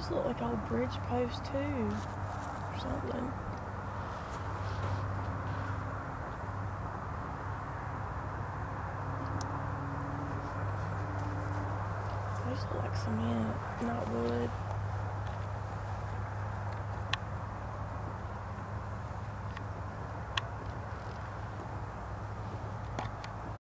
Those look like old bridge posts too, or something. Those look like cement, not wood.